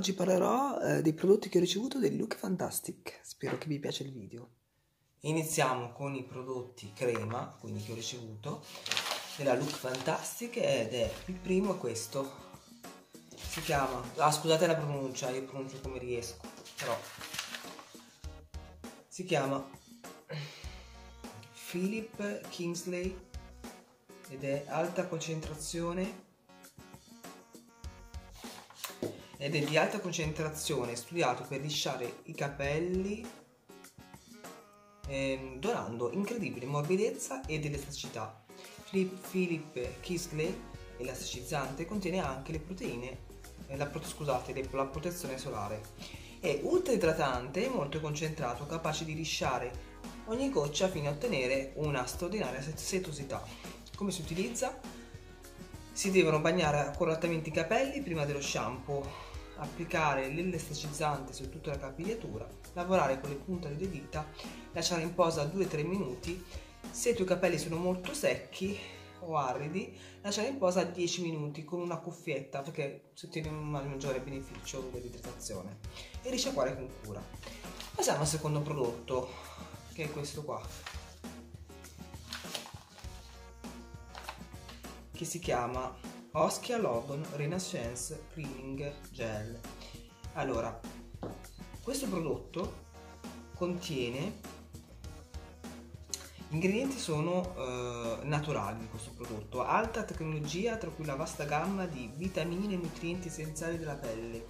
Oggi parlerò eh, dei prodotti che ho ricevuto del Look Fantastic. Spero che vi piace il video. Iniziamo con i prodotti crema, quindi che ho ricevuto della Look Fantastic ed è il primo è questo. Si chiama, ah scusate la pronuncia, io pronuncio come riesco, però si chiama Philip Kingsley ed è alta concentrazione ed è di alta concentrazione studiato per lisciare i capelli ehm, donando incredibile morbidezza ed elasticità. Philip, Kisley, elasticizzante, contiene anche le proteine, eh, la, scusate, la protezione solare. È ultra idratante e molto concentrato, capace di lisciare ogni goccia fino a ottenere una straordinaria setosità. Come si utilizza? Si devono bagnare accuratamente i capelli prima dello shampoo applicare l'elasticizzante su tutta la capigliatura, lavorare con le punte delle dita, lasciare in posa 2-3 minuti. Se i tuoi capelli sono molto secchi o aridi, lasciare in posa 10 minuti con una cuffietta perché si ottiene un maggiore beneficio dell'idratazione e risciacquare con cura. Passiamo al secondo prodotto che è questo qua che si chiama Oschia Logon Renaissance Cleaning Gel. Allora, questo prodotto contiene gli ingredienti sono eh, naturali di questo prodotto, alta tecnologia tra cui la vasta gamma di vitamine e nutrienti essenziali della pelle.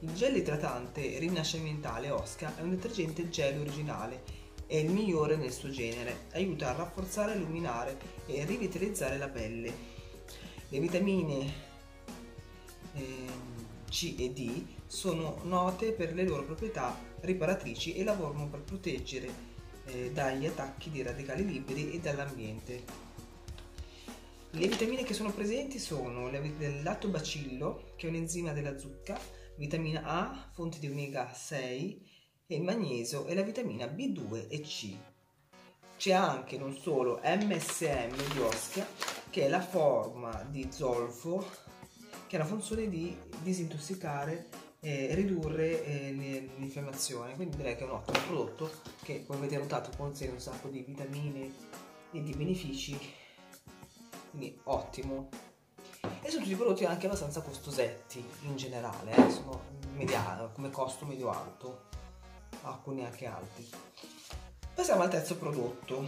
Il gel idratante rinascimentale Oscar è un detergente gel originale è il migliore nel suo genere, aiuta a rafforzare, illuminare e rivitalizzare la pelle. Le vitamine eh, C e D sono note per le loro proprietà riparatrici e lavorano per proteggere eh, dagli attacchi di radicali liberi e dall'ambiente. Le vitamine che sono presenti sono il lattobacillo, che è un enzima della zucca, vitamina A, fonte di omega 6 e magnesio e la vitamina B2 e C. C'è anche non solo MSM di Ostia che è la forma di zolfo che ha la funzione di disintossicare e ridurre eh, l'infiammazione. Quindi direi che è un ottimo prodotto che come avete notato contiene un sacco di vitamine e di benefici. Quindi ottimo. E sono tutti prodotti anche abbastanza costosetti in generale eh? sono mediano, come costo medio alto alcuni anche alti passiamo al terzo prodotto.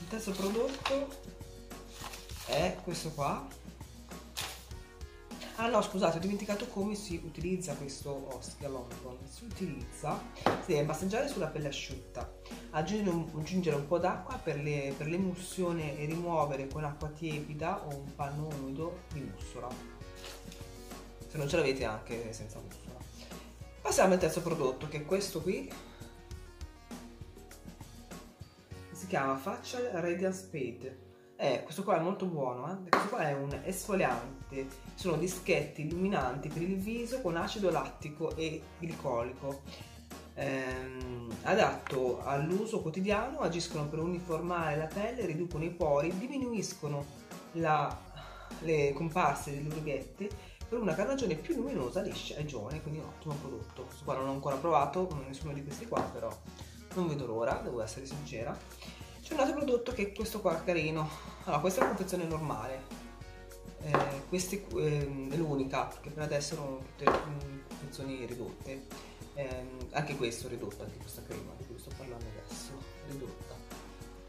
Il terzo prodotto è questo qua. Ah no scusate ho dimenticato come si utilizza questo Oscar London si utilizza si deve massaggiare sulla pelle asciutta aggiungere un, aggiungere un po' d'acqua per, le, per l'emulsione e rimuovere con acqua tiepida o un panno umido di mussola. Se non ce l'avete anche senza mussola. Passiamo al terzo prodotto che è questo qui. Si chiama Facial Radiance Spade eh, questo qua è molto buono, eh? questo qua è un esfoliante, sono dischetti illuminanti per il viso con acido lattico e glicolico. Ehm, adatto all'uso quotidiano, agiscono per uniformare la pelle, riducono i pori, diminuiscono la, le comparse delle rughette per una carnagione più luminosa, liscia e giovane, quindi un ottimo prodotto. Questo qua non l'ho ancora provato, nessuno di questi qua, però non vedo l'ora, devo essere sincera. C'è un altro prodotto che è questo qua carino. Allora, questa è la confezione normale. Eh, questa eh, è l'unica, perché per adesso erano tutte confezioni ridotte. Eh, anche questo è ridotto, anche questa crema di cui sto parlando adesso, ridotta.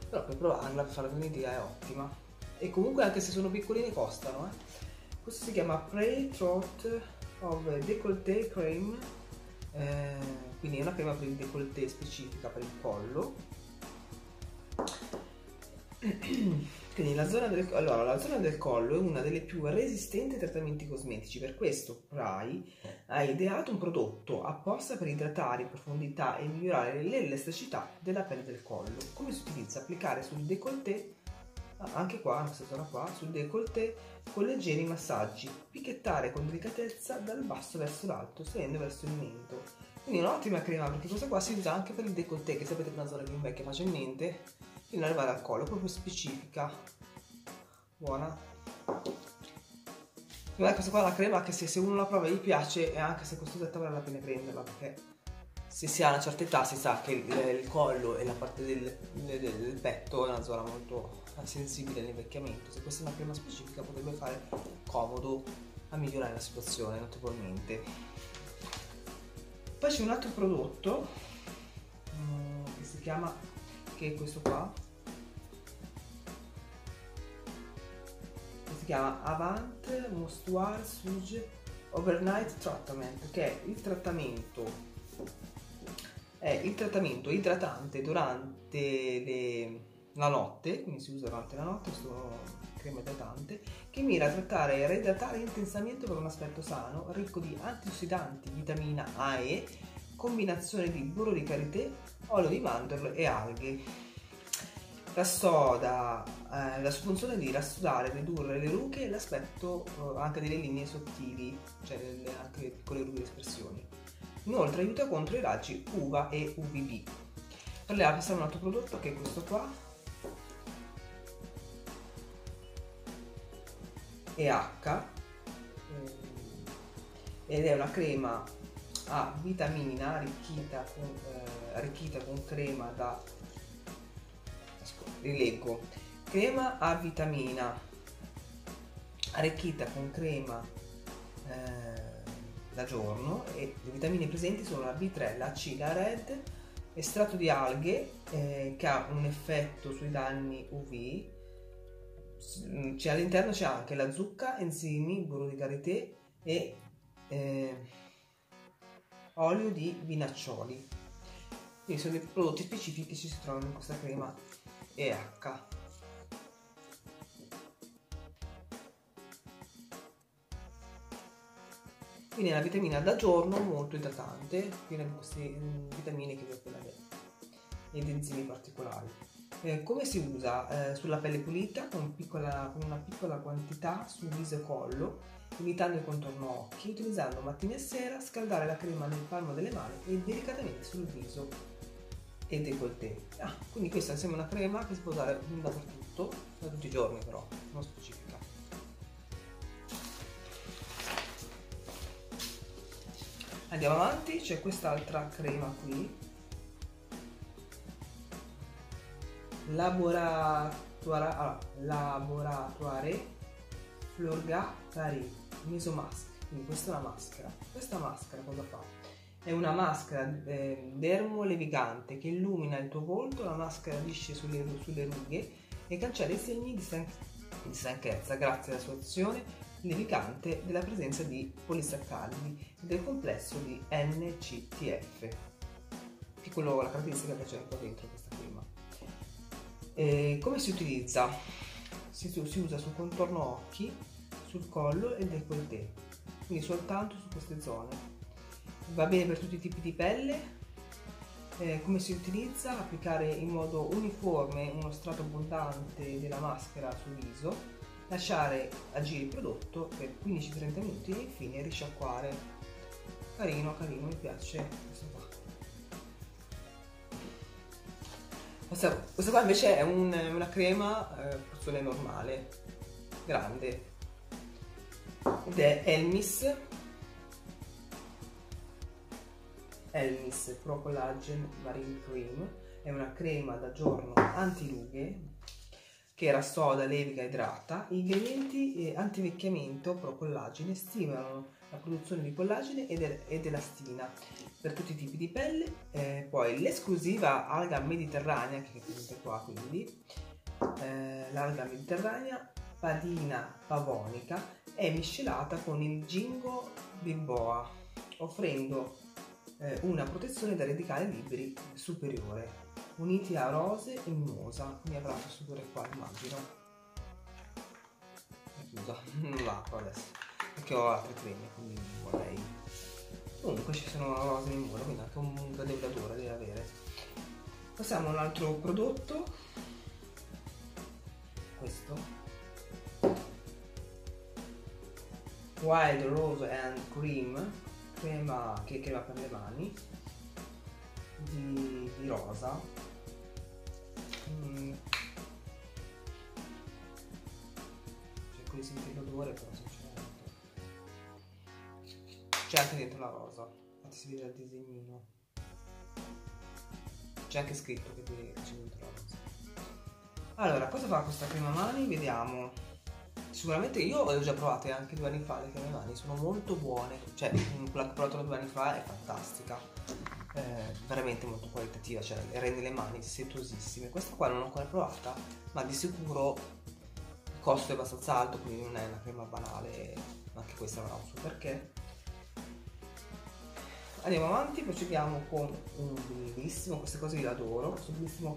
Però per provarla, per farvi un'idea, è ottima. E comunque anche se sono piccoline costano. Eh. Questo si chiama Prey Throat of Décolleté Cream. Eh, quindi è una crema per il décolleté specifica per il collo quindi la zona, del, allora, la zona del collo è una delle più resistenti ai trattamenti cosmetici, per questo Rai ha ideato un prodotto apposta per idratare in profondità e migliorare l'elasticità della pelle del collo. Come si utilizza? Applicare sul décolleté, ah, anche qua, in questa zona qua, sul décolleté con leggeri massaggi, picchettare con delicatezza dal basso verso l'alto, salendo verso il mento. Quindi un'ottima crema perché questa qua si usa anche per il décolleté, che sapete è una zona che invecchia facilmente fino arrivare al collo, proprio specifica. Buona. Guarda, questa qua è una crema che se, se uno la prova e gli piace, e anche se costosetta vale la pena prenderla perché se si ha una certa età si sa che il, il collo e la parte del, del, del, petto è una zona molto sensibile all'invecchiamento. Se questa è una crema specifica potrebbe fare comodo a migliorare la situazione notevolmente. Poi c'è un altro prodotto um, che si chiama, che è questo qua, si chiama Avant Moisture Suge Overnight Treatment, che è il trattamento, è il trattamento idratante durante le, la notte, quindi si usa durante la notte questo crema idratante, che mira a trattare e reidratare intensamente per un aspetto sano, ricco di antiossidanti, vitamina A e combinazione di burro di karité, olio di mandorle e alghe rassoda, eh, la sua funzione di rassodare, ridurre le rughe e l'aspetto eh, anche delle linee sottili, cioè delle, anche piccole rughe di espressioni. Inoltre aiuta contro i raggi UVA e UVB. Parliamo di un altro prodotto che è questo qua, eh, ed è una crema a vitamina arricchita con, eh, arricchita con crema da rileggo crema a vitamina. Arricchita con crema eh, da giorno e le vitamine presenti sono la B3, la C, la RED, estratto di alghe eh, che ha un effetto sui danni UV, c'è all'interno c'è anche la zucca, enzimi, burro di karité e eh, olio di vinaccioli. Quindi sono dei prodotti specifici che si trovano in questa crema e H. Quindi è una vitamina da giorno molto idratante, piena di queste mm, vitamine che vi ho appena detto ed enzimi particolari. Eh, come si usa? Eh, sulla pelle pulita con, piccola, con, una piccola quantità sul viso e collo, imitando il contorno occhi, utilizzando mattina e sera, scaldare la crema nel palmo delle mani e delicatamente sul viso e décolleté. Ah, quindi questa sembra una crema che si può usare dappertutto, da tutti i giorni però, non specifica. Andiamo avanti, c'è quest'altra crema qui. Laboratoire, allora, Laboratoire Florga Paris Mesomask. Quindi questa è una maschera. Questa maschera cosa fa? È una maschera eh, dermolevigante che illumina il tuo volto, la maschera agisce sulle, sulle rughe e cancella i segni di, stanch- di stanchezza grazie alla sua azione levigante della presenza di polisaccaridi e del complesso di NCTF, quello, la caratteristica che c'è qua dentro questa crema. E come si utilizza? Si, si usa sul contorno occhi, sul collo e del colté, quindi soltanto su queste zone va bene per tutti i tipi di pelle. Eh, come si utilizza? Applicare in modo uniforme uno strato abbondante della maschera sul viso lasciare agire il prodotto per 15-30 minuti e infine risciacquare. Carino carino mi piace questo qua. Questa, questa qua invece è un, una crema eh, porzione normale grande. Ed è Elmis Elmis Pro Collagen Marine Cream è una crema da giorno antirughe che rassoda, leviga idrata. I ingredienti eh, antivecchiamento Pro Collagene stimolano la produzione di collagene ed, ed elastina per tutti i tipi di pelle. Eh, poi l'esclusiva alga mediterranea, che vedete qua quindi, eh, l'alga mediterranea padina pavonica è miscelata con il gingo bimboa, offrendo eh, una protezione da radicali liberi superiore, uniti a rose e mimosa. Mi avrà pure qua, immagino. Scusa, non l'apro adesso, perché ho altre creme, quindi vorrei... Comunque ci sono rose e mimosa, quindi anche un gradevlatore deve avere. Passiamo a un altro prodotto, questo. Wild Rose and Cream crema che crema per le mani di, di rosa. Mm. cerco di sentire l'odore però sinceramente. C'è anche dentro la rosa infatti si vede il disegnino. C'è anche scritto che c'è dentro la rosa. Allora cosa fa questa crema mani vediamo sicuramente io le ho già provate anche due anni fa le creme mani sono molto buone. Cioè quella che ho provato due anni fa è fantastica. Eh, veramente molto qualitativa cioè rende le mani setosissime questa qua non l'ho ancora provata ma di sicuro il costo è abbastanza alto quindi non è una crema banale ma anche questa avrà un suo perché? Andiamo avanti procediamo con un bellissimo queste cose io adoro questo bellissimo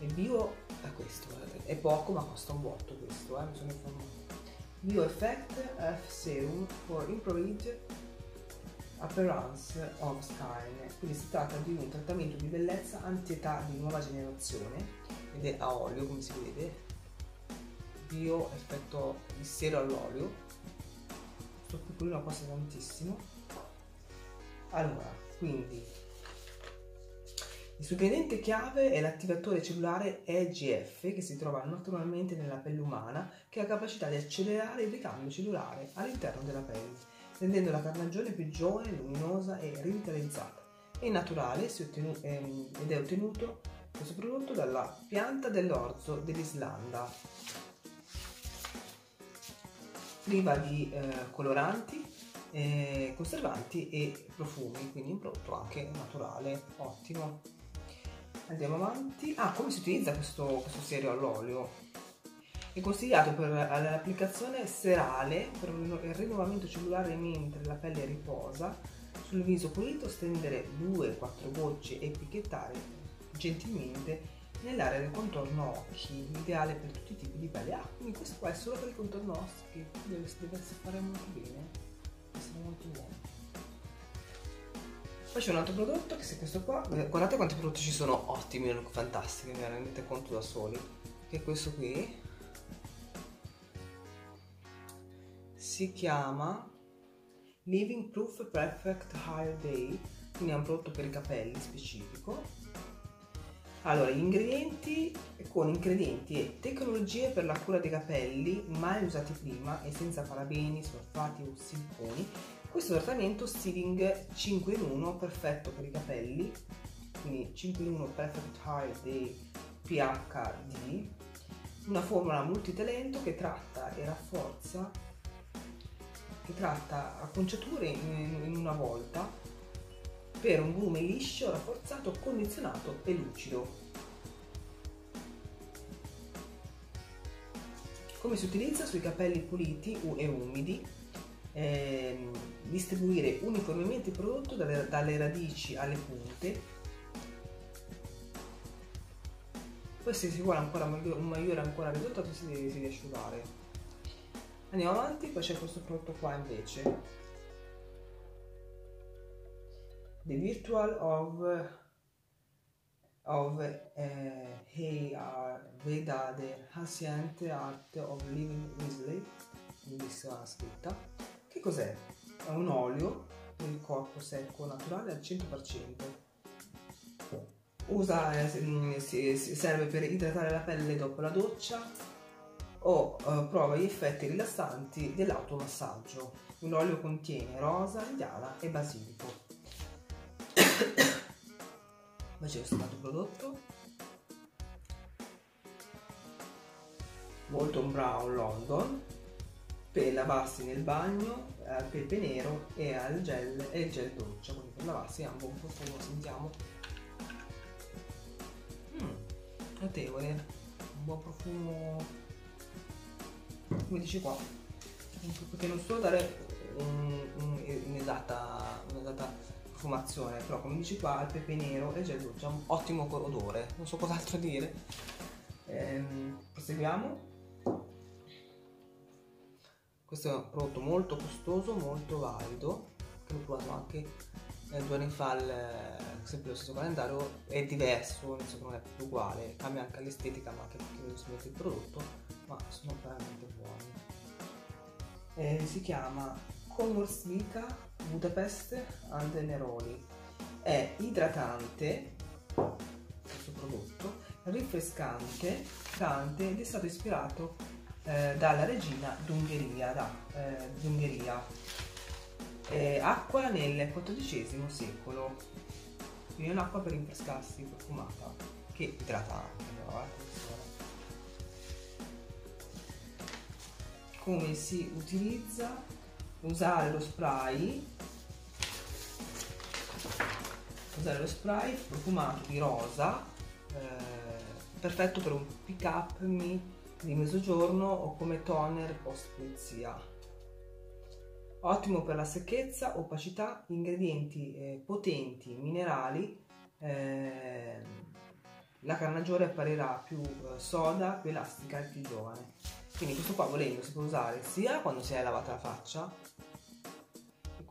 è bio è questo guardate. È poco ma costa un botto questo eh, mi sono informato Bio Effect F Serum for Improved Appearance of Skin. Quindi si tratta di un trattamento di bellezza anti-età di nuova generazione ed è a olio come si vede. Bio effetto di sero all'olio. Questo piccolino costa tantissimo. Allora, quindi il suo chiave è l'attivatore cellulare EGF che si trova naturalmente nella pelle umana che ha capacità di accelerare il ricambio cellulare all'interno della pelle, rendendo la carnagione più giovane, luminosa e rivitalizzata. È naturale ehm, ed è ottenuto questo prodotto dalla pianta dell'orzo dell'Islanda. Priva di eh, coloranti, eh, conservanti e profumi, quindi un prodotto anche naturale, ottimo. Andiamo avanti. Ah, come si utilizza questo, questo serio all'olio? È consigliato per l'applicazione serale per il rinnovamento cellulare mentre la pelle riposa. Sul viso pulito stendere 2-4 gocce e picchettare gentilmente nell'area del contorno occhi, ideale per tutti i tipi di pelle. Ah, quindi questo qua è solo per il contorno occhi, deve, deve fare molto bene, deve essere molto buono. Poi c'è un altro prodotto che è questo qua. Guardate quanti prodotti ci sono ottimi, fantastici, mi rendete conto da soli. Che è questo qui. Si chiama Living Proof Perfect Hair Day, quindi è un prodotto per i capelli specifico. Allora, gli ingredienti con ingredienti e tecnologie per la cura dei capelli mai usati prima e senza parabeni, solfati o siliconi questo trattamento Stealing 5 in 1 perfetto per i capelli, quindi 5 in 1 Perfect Hair Day PHD, una formula multitalento che tratta e rafforza, che tratta acconciature in una volta per un volume liscio, rafforzato, condizionato e lucido. Come si utilizza sui capelli puliti e umidi ehm, distribuire uniformemente il prodotto dalle, dalle radici alle punte. Poi se si vuole ancora un magliore ancora risultato si deve, si deve asciugare andiamo avanti poi c'è questo prodotto qua invece. The Virtual of of eh, Hey Veda the Ancient Art of Living Weasley bellissima scritta. che cos'è? È un olio del corpo secco naturale al 100%. Usa, eh, mm, serve per idratare la pelle dopo la doccia o uh, prova gli effetti rilassanti dell'automassaggio. L'olio contiene rosa, indiana e basilico. C'è questo altro prodotto. Bolton Brown London per lavarsi nel bagno al pepe nero e al gel e il gel doccia quindi per lavarsi ha un buon profumo sentiamo. Mm, notevole. Un buon profumo. Come dice qua? Perché non so dare un'esatta un, un profumazione però come dice qua il pepe nero e il gel doccia un ottimo odore. Non so cos'altro dire. Ehm, proseguiamo questo è un prodotto molto costoso, molto valido, che l'ho provato anche eh, due anni fa, il, sempre lo stesso calendario, è diverso, non è più uguale, cambia anche l'estetica ma anche il prodotto, ma sono veramente buoni. Eh, si chiama Komorsvika Budapest and Neroli. È idratante, questo prodotto, rinfrescante, ed è stato ispirato eh, dalla regina d'Ungheria, da, eh, d'Ungheria. eh, acqua nel XIV secolo. Quindi un'acqua per rinfrescarsi profumata, che idrata però, attenzione. Come si utilizza? Usare lo spray usare lo spray profumato di rosa eh, perfetto per un pick up di mezzogiorno o come toner post pulizia. Ottimo per la secchezza opacità ingredienti eh, potenti minerali eh, la carnagione apparirà più eh, soda più elastica e più giovane. Quindi questo qua volendo si può usare sia quando si è lavata la faccia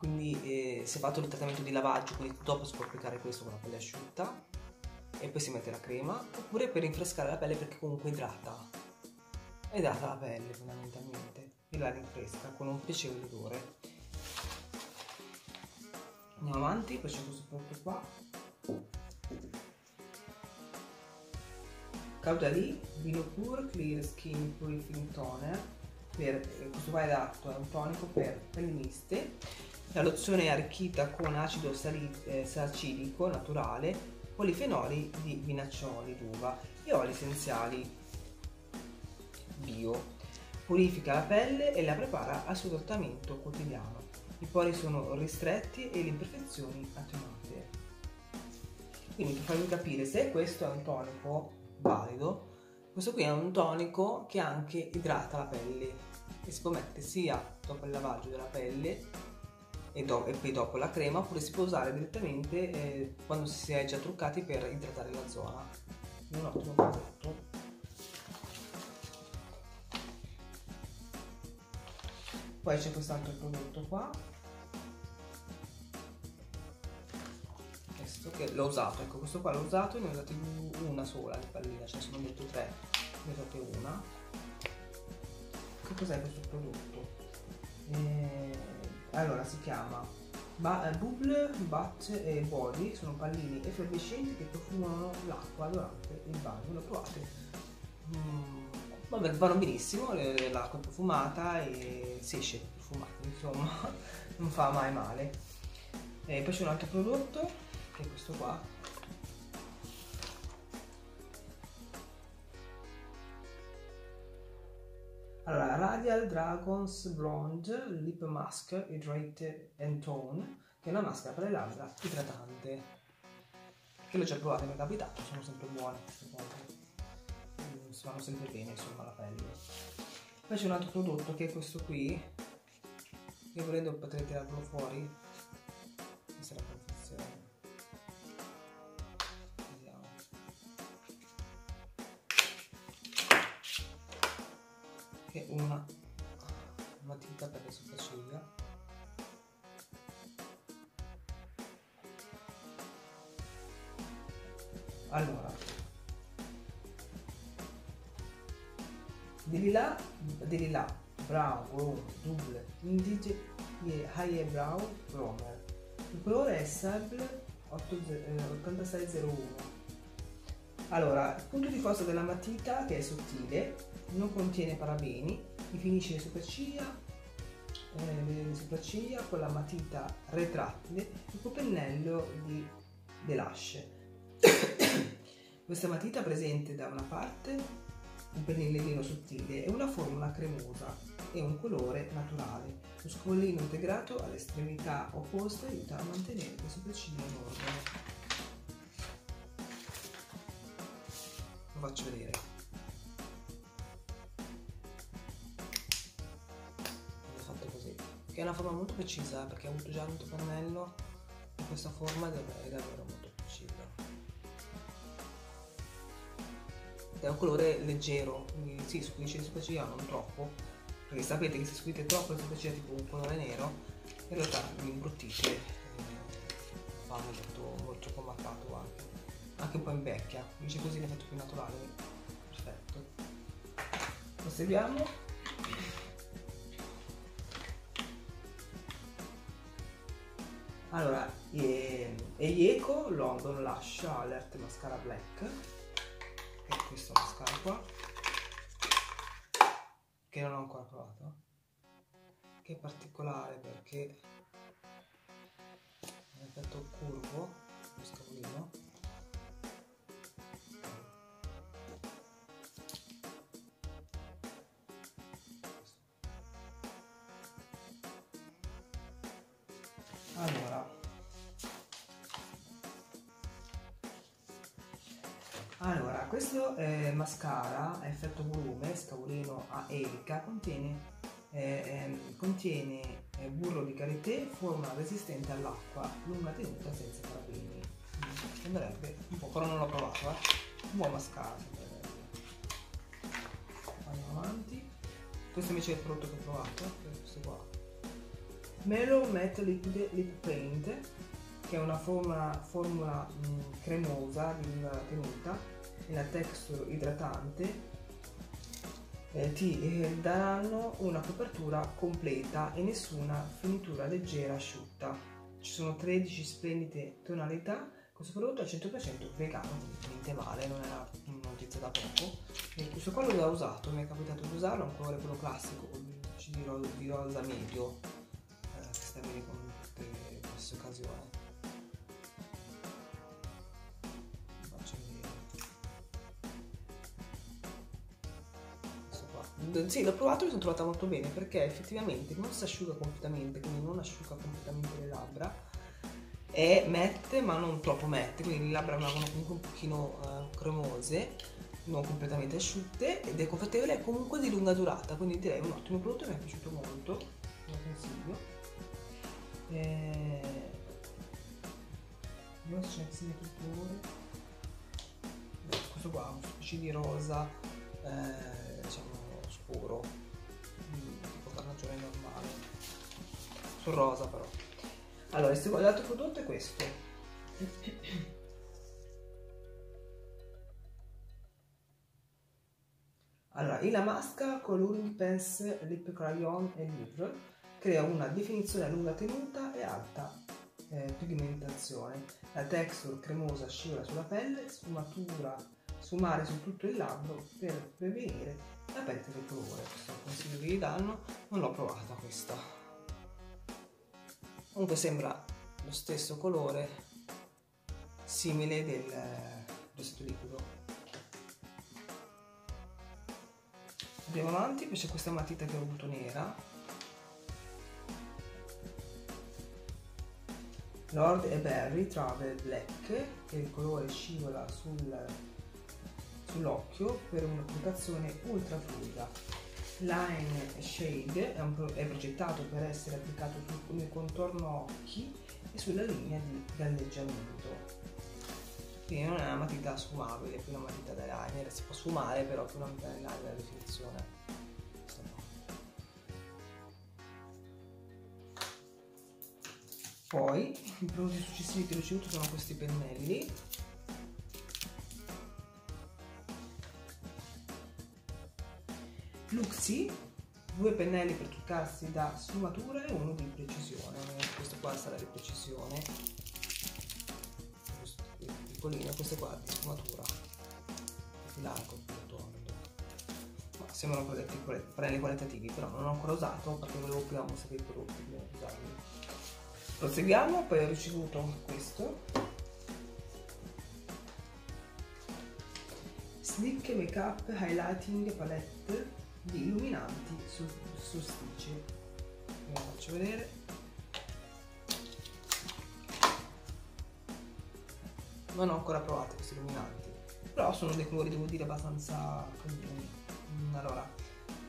quindi eh, si è fatto il trattamento di lavaggio, quindi dopo si può applicare questo con la pelle asciutta e poi si mette la crema, oppure per rinfrescare la pelle perché comunque idrata, idrata la pelle fondamentalmente e la rinfresca con un piacevole odore. Andiamo avanti, c'è questo prodotto qua. Caudalì Vino Pure Clear Skin Purifying Toner per, eh, questo qua è adatto, è un tonico per pelli miste la lozione è arricchita con acido eh, salicidico naturale, polifenoli di vinaccioli d'uva e oli essenziali bio. Purifica la pelle e la prepara al suo trattamento quotidiano. I pori sono ristretti e le imperfezioni attenuate. Quindi per farvi capire se questo è un tonico valido, questo qui è un tonico che anche idrata la pelle e si può mettere sia dopo il lavaggio della pelle e, do- e, poi dopo la crema oppure si può usare direttamente eh, quando si è già truccati per idratare la zona un ottimo prodotto poi c'è quest'altro prodotto qua questo che l'ho usato ecco questo qua l'ho usato e ne ho usati una sola di pallina ne sono detto tre ne ho usate una che cos'è questo prodotto? Eh, allora si chiama ba- eh, Bubble, Butt e Body, sono palline effervescenti che profumano l'acqua durante il bagno. Lo provate? Mm, vabbè, vanno benissimo, l'acqua è profumata e si esce profumata, insomma, non fa mai male. E poi c'è un altro prodotto, che è questo qua, Allora, Radial Dragons Blonde Lip Mask Hydrate and Tone, che è una maschera per le labbra idratante. Che l'ho già provata, mi è capitato, sono sempre buone queste cose. Fanno sempre bene, insomma, la pelle. Poi c'è un altro prodotto che è questo qui, che volendo potrete tirarlo fuori. 8601 allora, il punto di forza della matita che è sottile, non contiene parabeni, finisce le sopracciglia, eh, le sopracciglia con la matita retrattile e col pennello di Delashe. Questa matita presente da una parte un pennellino sottile e una formula cremosa e un colore naturale. Lo scollino integrato all'estremità opposta aiuta a mantenere le sopracciglia in ordine. Lo faccio vedere. che è una forma molto precisa perché ha avuto già un pennello e questa forma è davvero molto è un colore leggero quindi sì, scudisce le sopracciglia non troppo perché sapete che se scudite troppo le sopracciglia tipo un colore nero in realtà vi imbruttite e fa molto, molto combattato anche. Anche un po' invecchia invece così l'effetto più naturale. Perfetto. Proseguiamo. Allora, e, Eco London Lash Alert Mascara Black questa la scarpa che non ho ancora provato. Che è particolare perché è un effetto curvo questo volino allora questo eh, mascara effetto volume scavolino a elica contiene eh, ehm, contiene eh, burro di karité, forma resistente all'acqua, lunga tenuta senza parabeni. Sembrerebbe un po', però non l'ho provato, eh. Un buon mascara Andiamo avanti. Questo invece è il prodotto che ho provato, questo qua. Mellow Matte Liquid Lip Paint, che è una forma, formula mh, mm, cremosa di lunga tenuta la texture idratante eh, ti eh, daranno una copertura completa e nessuna finitura leggera asciutta. Ci sono 13 splendide tonalità. Questo prodotto al 100% vegano, niente male, non è una notizia da poco. E questo qua l'ho usato, mi è capitato di usarlo, è un colore quello classico, di rosa medio, eh, che sta bene tutte queste occasioni. Sì, l'ho provato e mi sono trovata molto bene perché effettivamente non si asciuga completamente, quindi non asciuga completamente le labbra, è matte ma non troppo matte, quindi le labbra rimangono comunque un pochino uh, cremose, non completamente asciutte ed è confortevole e comunque di lunga durata, quindi direi un ottimo prodotto, mi è piaciuto molto, lo consiglio. Eh... Vediamo se c'è il. Questo qua, un specie di rosa. Eh scuro mm, tipo carnagione normale. Sul rosa però. Allora l'altro prodotto è questo. Allora il Masca Coloring Pens Lip Crayon e Lip crea una definizione a lunga tenuta e alta eh, pigmentazione. La texture cremosa scivola sulla pelle sfumatura sfumare su tutto il labbro per prevenire pelle del colore questo consiglio che danno non l'ho provata questa. Comunque sembra lo stesso colore simile del rossetto liquido andiamo avanti poi c'è questa matita che ho avuto nera. Lord e Berry Travel Black che il colore scivola sul sull'occhio per un'applicazione ultra fluida. Line Shade è, pro- è, progettato per essere applicato sul, contorno occhi e sulla linea di galleggiamento. Quindi non è una matita sfumabile, è più una matita d'eyeliner, si può sfumare però più una matita d'eyeliner la definizione. Poi i prodotti successivi che ho ricevuto sono questi pennelli Luxi, due pennelli per truccarsi da sfumatura e uno di precisione. Questo qua sarà di precisione, questo piccolino, questo qua di sfumatura, largo, tondo. Ma sembrano prodotti pennelli qualitativi, però non ho ancora usato perché volevo prima mostrare i prodotti di usarli. Proseguiamo, poi ho ricevuto questo. Slick Makeup Highlighting Palette di illuminanti su, su ve la faccio vedere. Non ho ancora provato questi illuminanti però sono dei colori devo dire abbastanza comuni. Allora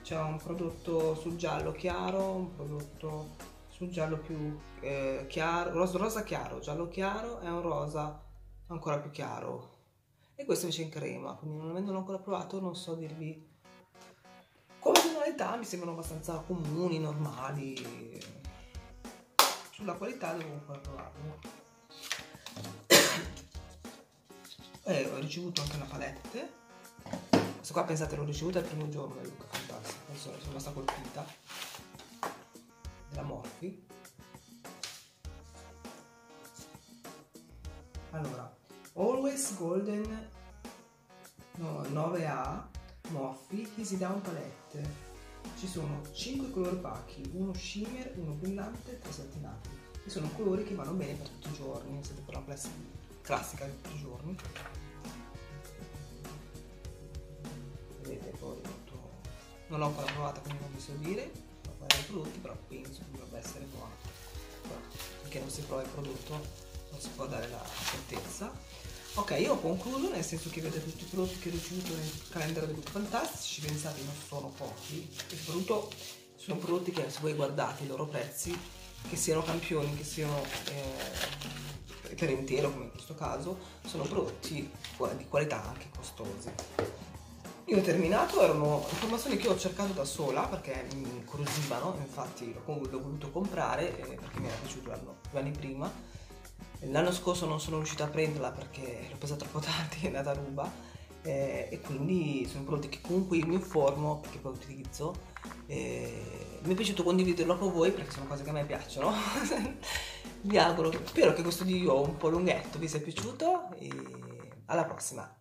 c'è un prodotto sul giallo chiaro un prodotto sul giallo più eh, chiaro rosa, rosa chiaro giallo chiaro e un rosa ancora più chiaro. E questo invece in crema quindi non avendolo ancora provato non so dirvi tonalità mi sembrano abbastanza comuni, normali. Sulla qualità devo ancora provarlo. E ho ricevuto anche una palette. Questa qua pensate l'ho ricevuta il primo giorno, è Luca Fantastico. Adesso sono rimasta colpita. Della Morphy. Allora, Always Golden no, 9A Morphy Easy Down Palette. Ci sono 5 colori opachi, uno shimmer, uno brillante e 3 satinati. E sono colori che vanno bene per tutti i giorni, siete per la classica, classica di tutti i giorni. Vedete poi molto... Non l'ho ancora provata quindi non vi so dire, ho provare i prodotti, però penso che dovrebbe essere buona. Però, perché non si prova il prodotto, non si può dare la certezza. Ok, io ho concluso, nel senso che vedete tutti i prodotti che ho ricevuto nel calendario dei fantastici, pensate non sono pochi, soprattutto sono prodotti che se voi guardate i loro prezzi, che siano campioni, che siano eh, per intero come in questo caso, sono prodotti di qualità anche costosi. Io ho terminato, erano informazioni che ho cercato da sola perché mi incuriosivano, infatti l'ho, voluto comprare eh, perché mi era piaciuto due anni prima. L'anno scorso non sono riuscita a prenderla perché l'ho presa troppo tardi, è andata a ruba eh, e quindi sono prodotti che comunque mi informo perché poi utilizzo. Eh, mi è piaciuto condividerlo con voi perché sono cose che a me piacciono. Vi auguro, spero che questo video un po' lunghetto vi sia piaciuto e alla prossima.